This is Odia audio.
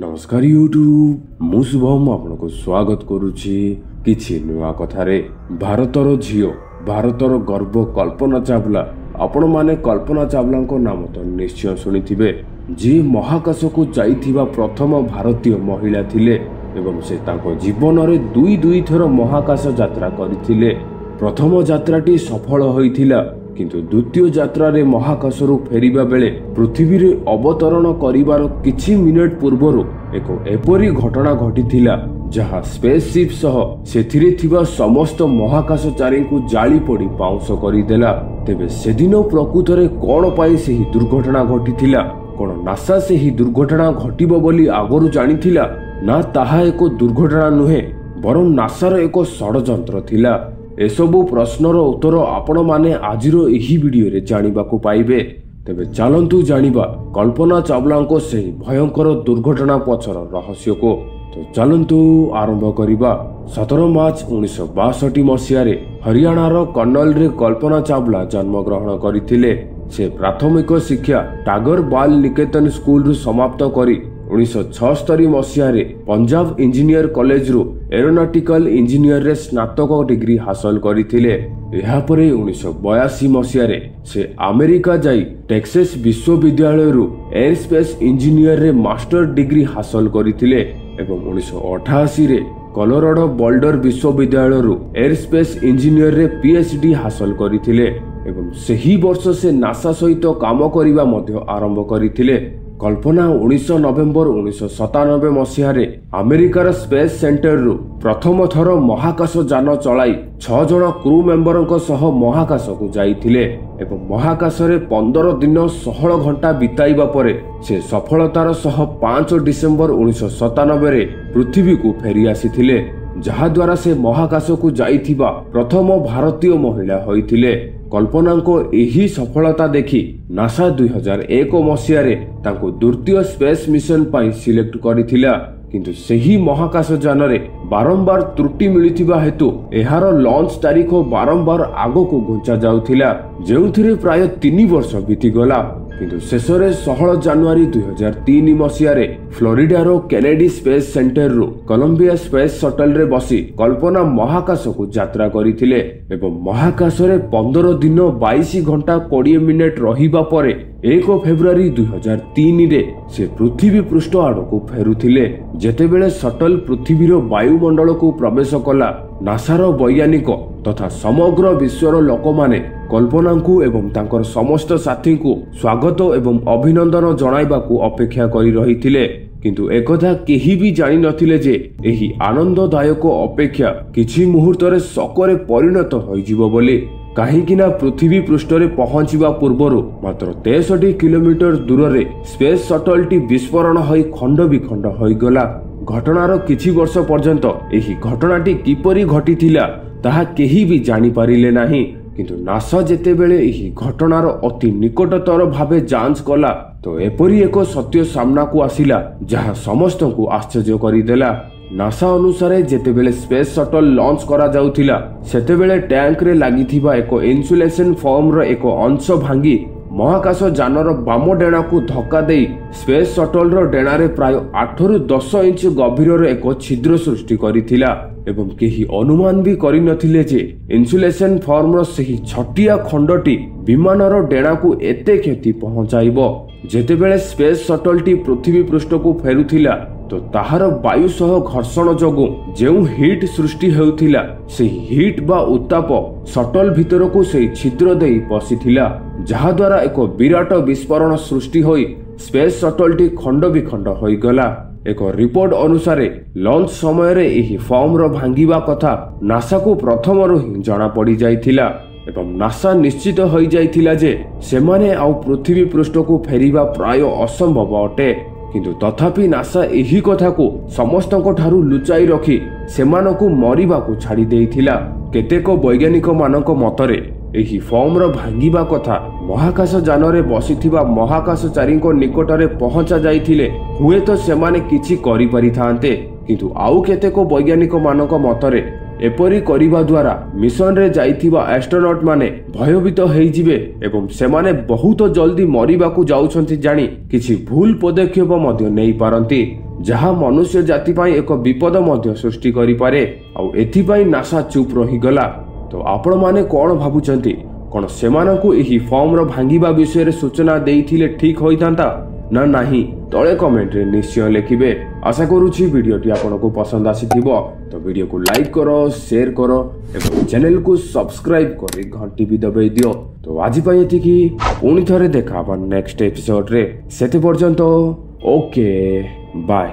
ନମସ୍କାର ୟୁଟ୍ୟୁବ ମୁଁ ଶୁଭମ ଆପଣଙ୍କୁ ସ୍ୱାଗତ କରୁଛି କିଛି ନୂଆ କଥାରେ। ଭାରତର ଝିଅ ଭାରତର ଗର୍ବ କଳ୍ପନା ଚାୱଲା ଆପଣମାନେ କଳ୍ପନା ଚାୱଲାଙ୍କ ନାମ ତ ନିଶ୍ଚୟ ଶୁଣିଥିବେ। ଯିଏ ମହାକାଶକୁ ଯାଇଥିବା ପ୍ରଥମ ଭାରତୀୟ ମହିଳା ଥିଲେ ଏବଂ ସେ ତାଙ୍କ ଜୀବନରେ ଦୁଇ ଦୁଇ ଥର ମହାକାଶ ଯାତ୍ରା କରିଥିଲେ। ପ୍ରଥମ ଯାତ୍ରାଟି ସଫଳ ହୋଇଥିଲା କିନ୍ତୁ ଦ୍ୱିତୀୟ ଯାତ୍ରାରେ ମହାକାଶରୁ ଫେରିବା ବେଳେ ପୃଥିବୀରେ ଅବତରଣ କରିବାର କିଛି ମିନିଟ୍ ପୂର୍ବରୁ ଏକ ଏପରି ଘଟଣା ଘଟିଥିଲା ଯାହା ସ୍ପେସ୍ ସିପ୍ ସହ ସେଥିରେ ଥିବା ସମସ୍ତ ମହାକାଶଚାରୀଙ୍କୁ ଜାଳି ପୋଡ଼ି ପାଉଁଶ କରିଦେଲା। ତେବେ ସେଦିନ ପ୍ରକୃତରେ କ'ଣ ପାଇଁ ସେହି ଦୁର୍ଘଟଣା ଘଟିଥିଲା? କ'ଣ ନାସା ସେହି ଦୁର୍ଘଟଣା ଘଟିବ ବୋଲି ଆଗରୁ ଜାଣିଥିଲା? ନା ତାହା ଏକ ଦୁର୍ଘଟଣା ନୁହେଁ ବରଂ ନାସାର ଏକ ଷଡ଼ଯନ୍ତ୍ର ଥିଲା। ଏସବୁ ପ୍ରଶ୍ନର ଉତ୍ତର ଆପଣମାନେ ଆଜିର ଏହି ଭିଡିଓରେ ଜାଣିବାକୁ ପାଇବେ ତେବେ ଚାଲନ୍ତୁ ଜାଣିବା କଳ୍ପନା ଚାୱଲାଙ୍କ ସେହି ଭୟଙ୍କର ଦୁର୍ଘଟଣା ପଛର ରହସ୍ୟକୁ ତ ଚାଲନ୍ତୁ ଆରମ୍ଭ କରିବା ସତର ମାର୍ଚ୍ଚ ଉଣେଇଶହ ବାଷଠି ମସିହାରେ ହରିୟାଣାର କର୍ଣ୍ଣଲରେ କଳ୍ପନା ଚାୱଲା ଜନ୍ମଗ୍ରହଣ କରିଥିଲେ। ସେ ପ୍ରାଥମିକ ଶିକ୍ଷା ଟାଗର ବାଲ ନିକେତନ ସ୍କୁଲରୁ ସମାପ୍ତ କରି ଉଣେଇଶହ ଛଅସ୍ତରୀ ମସିହାରେ ପଞ୍ଜାବ ଇଞ୍ଜିନିୟର କଲେଜରୁ ଏରୋନଟିକାଲ ଇଞ୍ଜିନିୟରରେ ସ୍ନାତକ ଡିଗ୍ରୀ ହାସଲ କରିଥିଲେ। ଏହାପରେ ଉଣେଇଶହ ବୟାଅଶୀ ମସିହାରେ ସେ ଆମେରିକା ଯାଇ ଟେକ୍ସାସ ବିଶ୍ୱବିଦ୍ୟାଳୟରୁ ଏୟାରସ୍ପେସ୍ ଇଞ୍ଜିନିୟରରେ ମାଷ୍ଟର ଡିଗ୍ରୀ ହାସଲ କରିଥିଲେ ଏବଂ ଉଣେଇଶହ ଅଠାଅଶୀରେ କଲୋରାଡୋ ବୋଲ୍ଡର ବିଶ୍ୱବିଦ୍ୟାଳୟରୁ ଏୟାରସ୍ପେସ୍ ଇଞ୍ଜିନିୟରରେ ପିଏଚ୍ଡି ହାସଲ କରିଥିଲେ ଏବଂ ସେହି ବର୍ଷ ସେ ନାସା ସହିତ କାମ କରିବା ମଧ୍ୟ ଆରମ୍ଭ କରିଥିଲେ। କଳ୍ପନା ଉଣେଇଶହ ନଭେମ୍ବର ଉଣେଇଶହ ସତାନବେ ମସିହାରେ ଆମେରିକାର ସ୍ପେସ୍ ସେଣ୍ଟରରୁ ପ୍ରଥମ ଥର ମହାକାଶ ଯାନ ଚଳାଇ ଛଅ ଜଣ କ୍ରୁ ମେମ୍ବରଙ୍କ ସହ ମହାକାଶକୁ ଯାଇଥିଲେ ଏବଂ ମହାକାଶରେ ପନ୍ଦର ଦିନ ଷୋହଳ ଘଣ୍ଟା ବିତାଇବା ପରେ ସେ ସଫଳତାର ସହ ପାଞ୍ଚ ଡିସେମ୍ବର ଉଣେଇଶହ ସତାନବେରେ ପୃଥିବୀକୁ ଫେରି ଆସିଥିଲେ ଯାହାଦ୍ୱାରା ସେ ମହାକାଶକୁ ଯାଇଥିବା ପ୍ରଥମ ଭାରତୀୟ ମହିଳା ହୋଇଥିଲେ। କଳ୍ପନାଙ୍କ ଏହି ସଫଳତା ଦେଖି ନାସା ଦୁଇ ହଜାର ଏକ ମସିହାରେ ତାଙ୍କୁ ଦ୍ୱିତୀୟ ସ୍ପେସ୍ ମିଶନ ପାଇଁ ସିଲେକ୍ଟ କରିଥିଲା। କିନ୍ତୁ ସେହି ମହାକାଶ ଯାନରେ ବାରମ୍ବାର ତ୍ରୁଟି ମିଳିଥିବା ହେତୁ ଏହାର ଲଞ୍ଚ ତାରିଖ ବାରମ୍ବାର ଆଗକୁ ଘୁଞ୍ଚା ଯାଉଥିଲା। ଯେଉଁଥିରେ ପ୍ରାୟ ତିନି ବର୍ଷ ବିତିଗଲା। କିନ୍ତୁ ଶେଷରେ ଷୋହଳ ଜାନୁଆରୀ ଦୁଇ ହଜାର ତିନି ମସିହାରେ ଫ୍ଲୋରିଡାର କେନେଡି ସ୍ପେସ୍ ସେଣ୍ଟରରୁ କଲମ୍ବିଆ ସ୍ପେସ୍ ସଟଲରେ ବସି କଳ୍ପନା ମହାକାଶକୁ ଯାତ୍ରା କରିଥିଲେ ଏବଂ ମହାକାଶରେ ପନ୍ଦର ଦିନ ବାଇଶ ଘଣ୍ଟା କୋଡ଼ିଏ ମିନିଟ୍ ରହିବା ପରେ ଏକ ଫେବୃଆରୀ ଦୁଇ ହଜାର ତିନିରେ ସେ ପୃଥିବୀ ପୃଷ୍ଠ ଆଡ଼କୁ ଫେରୁଥିଲେ। ଯେତେବେଳେ ସଟଲ ପୃଥିବୀର ବାୟୁମଣ୍ଡଳକୁ ପ୍ରବେଶ କଲା ନାସାର ବୈଜ୍ଞାନିକ ତଥା ସମଗ୍ର ବିଶ୍ୱର ଲୋକମାନେ କଳ୍ପନାଙ୍କୁ ଏବଂ ତାଙ୍କର ସମସ୍ତ ସାଥୀଙ୍କୁ ସ୍ୱାଗତ ଏବଂ ଅଭିନନ୍ଦନ ଜଣାଇବାକୁ ଅପେକ୍ଷା କରି ରହିଥିଲେ କିନ୍ତୁ ଏକଥା କେହି ବି ଜାଣିନଥିଲେ ଯେ ଏହି ଆନନ୍ଦଦାୟକ ଅପେକ୍ଷା କିଛି ମୁହୂର୍ତ୍ତରେ ଶକରେ ପରିଣତ ହୋଇଯିବ ବୋଲି କାହିଁକି ନା ପୃଥିବୀ ପୃଷ୍ଠରେ ପହଞ୍ଚିବା ପୂର୍ବରୁ ମାତ୍ର ତେଷଠି କିଲୋମିଟର ଦୂରରେ ସ୍ପେସ୍ ସଟଲଟି ବିସ୍ଫୋରଣ ହୋଇ ଖଣ୍ଡ ବିଖଣ୍ଡ ହୋଇଗଲା ଘଟଣାର କିଛି ବର୍ଷ ପର୍ଯ୍ୟନ୍ତ ଏହି ଘଟଣାଟି କିପରି ଘଟିଥିଲା ତାହା କେହି ବି ଜାଣିପାରିଲେ ନାହିଁ। କିନ୍ତୁ ନାସା ଯେତେବେଳେ ଏହି ଘଟଣାର ଅତି ନିକଟତର ଭାବେ ଯାଞ୍ଚ କଲା ତ ଏପରି ଏକ ସତ୍ୟ ସାମ୍ନାକୁ ଆସିଲା ଯାହା ସମସ୍ତଙ୍କୁ ଆଶ୍ଚର୍ଯ୍ୟ କରିଦେଲା। ନାସା ଅନୁସାରେ ଯେତେବେଳେ ସ୍ପେସ୍ ସଟଲ ଲଞ୍ଚ କରାଯାଉଥିଲା ସେତେବେଳେ ଟ୍ୟାଙ୍କରେ ଲାଗିଥିବା ଏକ ଇନ୍ସୁଲେସନ ଫର୍ମର ଏକ ଅଂଶ ଭାଙ୍ଗି ମହାକାଶ ଯାନର ବାମ ଡେଣାକୁ ଧକ୍କା ଦେଇ ସ୍ପେସ୍ ସଟଲର ଡେଣାରେ ପ୍ରାୟ ଆଠରୁ ଦଶ ଇଞ୍ଚ ଗଭୀରର ଏକ ଛିଦ୍ର ସୃଷ୍ଟି କରିଥିଲା ଏବଂ କେହି ଅନୁମାନ ବି କରିନଥିଲେ ଯେ ଇନ୍ସୁଲେସନ ଫର୍ମର ସେହି ଛଟିଆ ଖଣ୍ଡଟି ବିମାନର ଡେଣାକୁ ଏତେ କ୍ଷତି ପହଞ୍ଚାଇବ। ଯେତେବେଳେ ସ୍ପେସ୍ ସଟଲଟି ପୃଥିବୀ ପୃଷ୍ଠକୁ ଫେରୁଥିଲା ତ ତାହାର ବାୟୁ ସହ ଘର୍ଷଣ ଯୋଗୁଁ ଯେଉଁ ହିଟ୍ ସୃଷ୍ଟି ହେଉଥିଲା ସେହି ହିଟ୍ ବା ଉତ୍ତାପ ସଟଲ ଭିତରକୁ ସେହି ଛିଦ୍ର ଦେଇ ପଶିଥିଲା ଯାହାଦ୍ୱାରା ଏକ ବିରାଟ ବିସ୍ଫୋରଣ ସୃଷ୍ଟି ହୋଇ ସ୍ପେସ୍ ସଟଲଟି ଖଣ୍ଡ ବିଖଣ୍ଡ ହୋଇଗଲା। ଏକ ରିପୋର୍ଟ ଅନୁସାରେ ଲଞ୍ଚ ସମୟରେ ଏହି ଫର୍ମର ଭାଙ୍ଗିବା କଥା ନାସାକୁ ପ୍ରଥମରୁ ହିଁ ଜଣାପଡ଼ିଯାଇଥିଲା ଏବଂ ନାସା ନିଶ୍ଚିତ ହୋଇଯାଇଥିଲା ଯେ ସେମାନେ ଆଉ ପୃଥିବୀ ପୃଷ୍ଠକୁ ଫେରିବା ପ୍ରାୟ ଅସମ୍ଭବ ଅଟେ। କିନ୍ତୁ ତଥାପି ନାସା ଏହି କଥାକୁ ସମସ୍ତଙ୍କ ଠାରୁ ଲୁଚାଇ ରଖି ସେମାନଙ୍କୁ ମରିବାକୁ ଛାଡ଼ି ଦେଇଥିଲା। କେତେକ ବୈଜ୍ଞାନିକ ମାନଙ୍କ ମତରେ ଏହି ଫର୍ମର ଭାଙ୍ଗିବା କଥା ମହାକାଶ ଯାନରେ ବସିଥିବା ମହାକାଶଚାରୀଙ୍କ ନିକଟରେ ପହଞ୍ଚା ଯାଇଥିଲେ ହୁଏତ ସେମାନେ କିଛି କରିପାରିଥାନ୍ତେ। କିନ୍ତୁ ଆଉ କେତେକ ବୈଜ୍ଞାନିକ ମାନଙ୍କ ମତରେ ଏପରି କରିବା ଦ୍ୱାରା ମିଶନରେ ଯାଇଥିବା ଆଷ୍ଟ୍ରୋନଟ୍ ମାନେ ଭୟଭୀତ ହେଇଯିବେ ଏବଂ ସେମାନେ ବହୁତ ଜଲ୍ଦି ମରିବାକୁ ଯାଉଛନ୍ତି ଜାଣି କିଛି ଭୁଲ ପଦକ୍ଷେପ ମଧ୍ୟ ନେଇପାରନ୍ତି ଯାହା ମନୁଷ୍ୟ ଜାତି ପାଇଁ ଏକ ବିପଦ ମଧ୍ୟ ସୃଷ୍ଟି କରିପାରେ। ଆଉ ଏଥିପାଇଁ ନାସା ଚୁପ୍ ରହିଗଲା। ତ ଆପଣମାନେ କ'ଣ ଭାବୁଛନ୍ତି? କ'ଣ ସେମାନଙ୍କୁ ଏହି ଫର୍ମର ଭାଙ୍ଗିବା ବିଷୟରେ ସୂଚନା ଦେଇଥିଲେ ଠିକ୍ ହୋଇଥାନ୍ତା? ନା ନାହିଁ ତଳେ କମେଣ୍ଟରେ ନିଶ୍ଚୟ ଲେଖିବେ। ଆଶା କରୁଛି ଭିଡ଼ିଓଟି ଆପଣଙ୍କୁ ପସନ୍ଦ ଆସିଥିବ। ତ ଭିଡ଼ିଓକୁ ଲାଇକ୍ କର ସେୟାର କର ଏବଂ ଚ୍ୟାନେଲକୁ ସବସ୍କ୍ରାଇବ କରି ଘଣ୍ଟି ବି ଦବାଇ ଦିଅ ତ ଆଜି ପାଇଁ ଏତିକି ପୁଣି ଥରେ ଦେଖା ହେବା ନେକ୍ସଟ ଏପିସୋଡରେ ସେତେ ପର୍ଯ୍ୟନ୍ତ ଓକେ ବାଏ